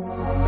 Thank you.